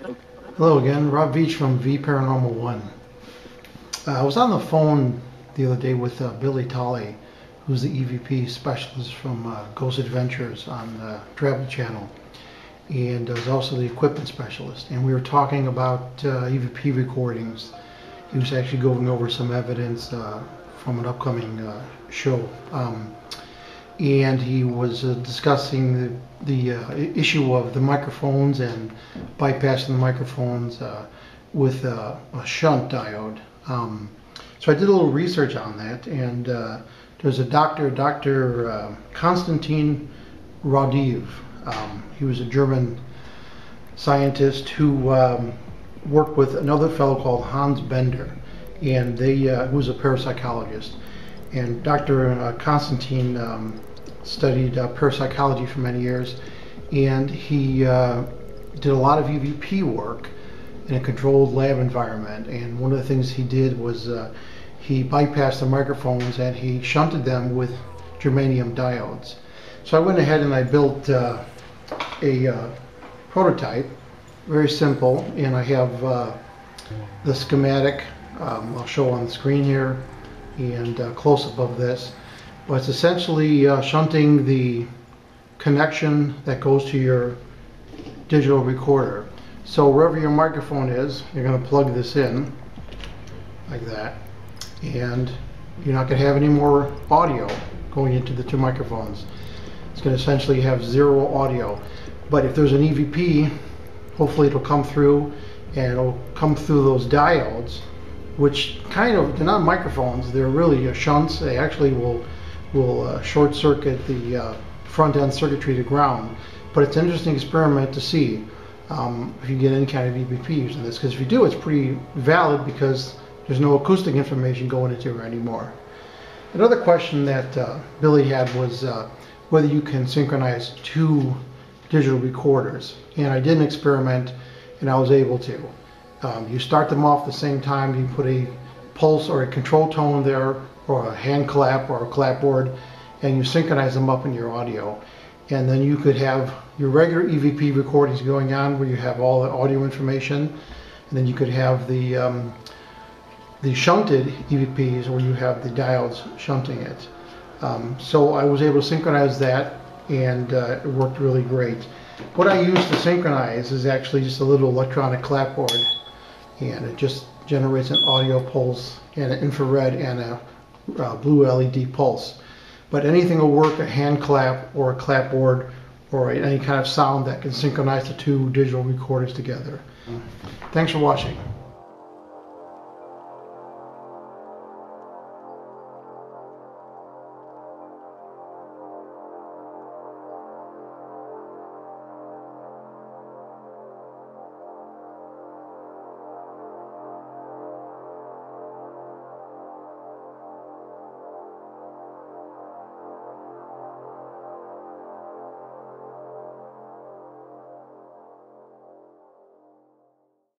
Hello again, Rob Veach from V Paranormal One. Uh, I was on the phone the other day with uh, Billy Tolley, who's the EVP specialist from uh, Ghost Adventures on the Travel Channel, and is also the equipment specialist. And we were talking about uh, EVP recordings. He was actually going over some evidence uh, from an upcoming uh, show. Um, and he was uh, discussing the, the uh, issue of the microphones and bypassing the microphones uh, with a shunt diode. Um, so I did a little research on that, and uh, there's a doctor, Dr. Uh, Konstantin Raudive. Um, he was a German scientist who um, worked with another fellow called Hans Bender, and they uh, who was a parapsychologist. And Dr. Konstantin um, studied uh, parapsychology for many years, and he uh, did a lot of EVP work in a controlled lab environment. And one of the things he did was uh, he bypassed the microphones and he shunted them with germanium diodes. So I went ahead and I built uh, a uh, prototype, very simple, and I have uh, the schematic um, I'll show on the screen here and close up of this. But it's essentially uh, shunting the connection that goes to your digital recorder. So wherever your microphone is, you're going to plug this in like that. And you're not going to have any more audio going into the two microphones. It's going to essentially have zero audio. But if there's an EVP, hopefully it'll come through and it'll come through those diodes, which kind of, they're not microphones, they're really shunts. They actually will will uh, short circuit the uh, front end circuitry to ground. But it's an interesting experiment to see um, if you get any kind of EVP using this. Because if you do, it's pretty valid because there's no acoustic information going into it anymore. Another question that uh, Billy had was uh, whether you can synchronize two digital recorders. And I did an experiment and I was able to. Um, you start them off the same time, you put a pulse or a control tone there or a hand clap or a clapboard and you synchronize them up in your audio. And then you could have your regular EVP recordings going on where you have all the audio information. And then you could have the, um, the shunted EVPs where you have the diodes shunting it. Um, so I was able to synchronize that and uh, it worked really great. What I use to synchronize is actually just a little electronic clapboard and it just generates an audio pulse and an infrared and a uh, blue LED pulse. But anything will work, a hand clap or a clapboard or any kind of sound that can synchronize the two digital recorders together. Thanks for watching.